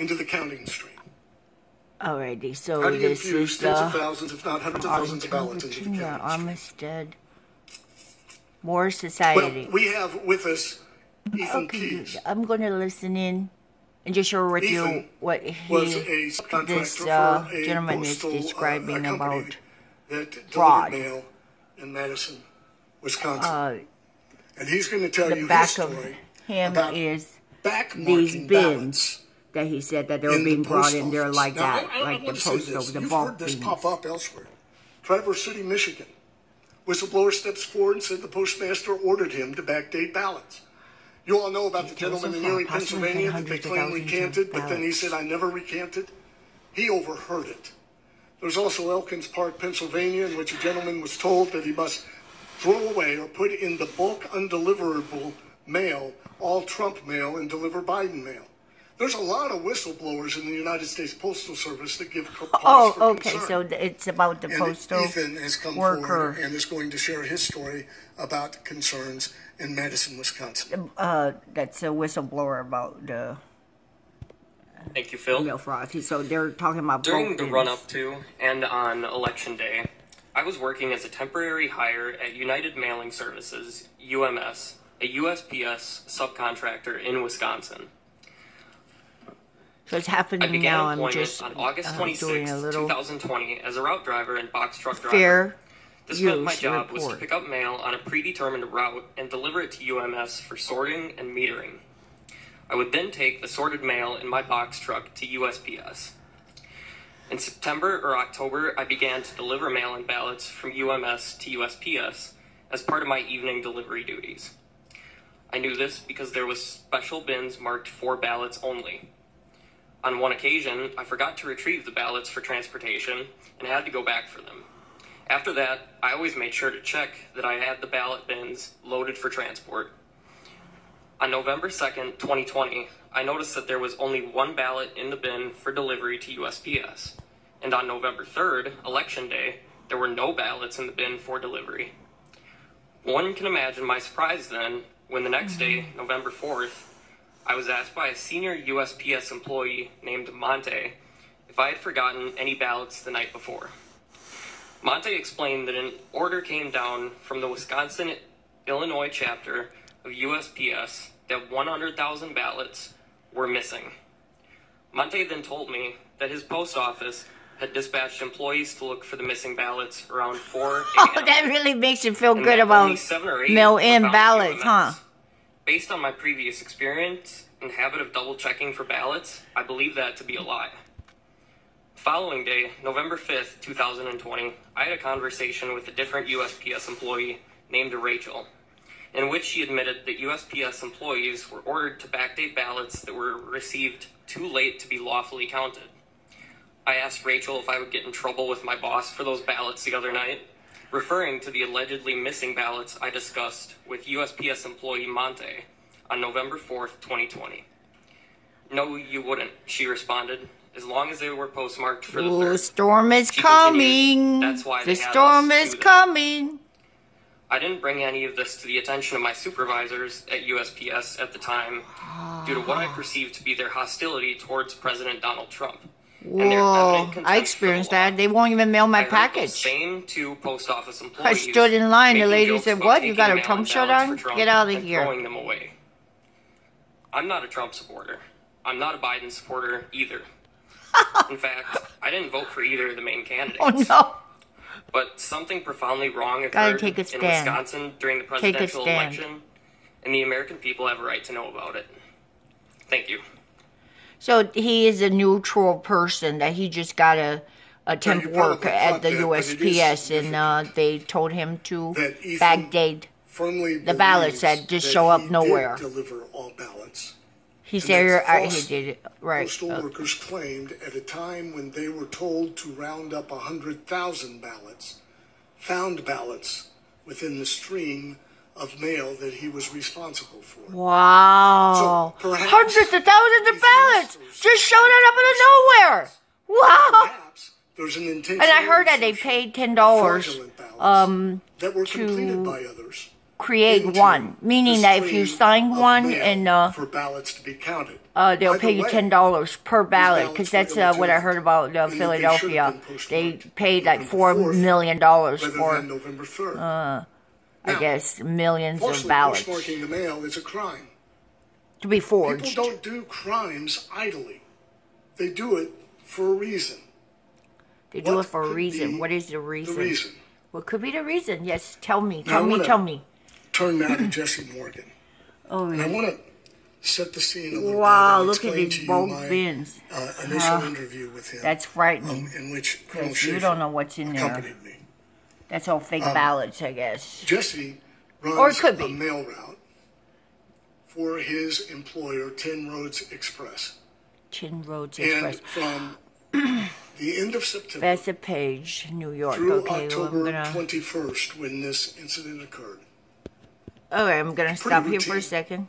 into the counting stream. Alrighty, so How do you this infuse is tens of the thousands, if not hundreds of thousands of ballots into the counting? Amistad War Society. Well, we have with us Ethan okay, Keys. I'm going to listen in and just share with you Ethan what was he, a this uh, gentleman is uh, describing a about. fraud. mail in Madison, Wisconsin. Uh, and he's going to tell the you his back of him about is these bins ballots that he said that they were in the being brought post in there like Now, that, I, I, like I the want to say postal, the You've heard this pop up elsewhere. Traverse City, Michigan. Whistleblower steps forward and said the postmaster ordered him to backdate ballots. You all know about the gentleman in Erie, Pennsylvania that they claim recanted, but then he said, I never recanted. He overheard it. There's also Elkins Park, Pennsylvania, in which a gentleman was told that he must throw away or put in the bulk undeliverable mail all Trump mail and deliver Biden mail. There's a lot of whistleblowers in the United States Postal Service that give cause Oh, for okay, concern. so it's about the And postal Ethan has come worker. forward and is going to share his story about concerns in Madison, Wisconsin. Uh, that's a whistleblower about the Thank you, Phil. mail fraud. So they're talking about During the run up to and on election day, I was working as a temporary hire at United Mailing Services, UMS, a USPS subcontractor in Wisconsin. So it's I happening began now. I'm just on August uh, 26, doing a little 2020, as a route driver and box truck driver. fair scope of my job was to pick up mail on a predetermined route and deliver it to UMS for sorting and metering. I would then take the sorted mail in my box truck to USPS. In September or October, I began to deliver mail and ballots from UMS to USPS as part of my evening delivery duties. I knew this because there was special bins marked for ballots only. On one occasion, I forgot to retrieve the ballots for transportation and had to go back for them. After that, I always made sure to check that I had the ballot bins loaded for transport. On November 2nd, 2020, I noticed that there was only one ballot in the bin for delivery to USPS. And on November 3rd, Election Day, there were no ballots in the bin for delivery. One can imagine my surprise then when the next mm-hmm. day, November 4th, I was asked by a senior USPS employee named Monte if I had forgotten any ballots the night before. Monte explained that an order came down from the Wisconsin Illinois chapter of USPS that 100,000 ballots were missing. Monte then told me that his post office had dispatched employees to look for the missing ballots around 4 a.m. Oh, that really makes you feel and good about seven or eight mail in ballots, huh? Based on my previous experience and habit of double checking for ballots, I believe that to be a lie. Following day, November 5th, 2020, I had a conversation with a different USPS employee named Rachel, in which she admitted that USPS employees were ordered to backdate ballots that were received too late to be lawfully counted. I asked Rachel if I would get in trouble with my boss for those ballots the other night, referring to the allegedly missing ballots I discussed with USPS employee Monte on November 4th, 2020. No, you wouldn't, she responded, as long as they were postmarked for the Ooh, third. storm is She coming. "That's why the they had storm is coming. I didn't bring any of this to the attention of my supervisors at USPS at the time ah. due to what I perceived to be their hostility towards President Donald Trump. Whoa, I experienced that. They won't even mail my those package. same two post office I stood in line. The lady said, "What? You got a Trump shirt on? Get outta and here." Throwing them away. I'm not a Trump supporter. I'm not a Biden supporter either. in fact, I didn't vote for either of the main candidates. Oh no! But something profoundly wrong occurred take a in stand. Wisconsin during the presidential election, and the American people have a right to know about it. Thank you. So he is a neutral person that he just got a, a temp work at the that, USPS, and uh, they told him to backdate. The ballots that just that show up he nowhere. Deliver all ballots. He said uh, he did it right. Postal Uh, workers claimed at a time when they were told to round up 100,000 ballots, found ballots within the stream of mail that he was responsible for. wow! So, Hundreds of thousands of ballots just showed up out of nowhere. Wow! Perhaps there's an intention And I heard that they paid ten dollars ballots um, that were to- completed by others create one, meaning that if you sign one and uh, for ballots to be counted. uh, they'll pay you ten dollars per ballot because that's uh, what I heard about uh, Philadelphia. They paid like four 4th million dollars for, November 3rd. I Now, guess, millions of ballots postmarking the mail is a crime. to be forged. People don't do crimes idly. They do it for a reason. They do what it for a reason. What is the reason? The reason. What could be the reason? Yes, tell me. Tell I me. Tell me. Turn now to Jesse Morgan. Oh, And I want to set the scene a little Wow, bit. and look at these bold my, bins. Uh, initial interview with him. That's frightening. um, in which Colonel you don't know what's in there. accompanied me. That's all fake Um, ballots, I guess. Jesse runs Or it could be. a mail route for his employer, Ten Roads Express. Chin Roads And Express. from the end of September That's a page, New York. through Okay, well, October gonna. 21st, when this incident occurred, Okay, I'm gonna stop here for a second.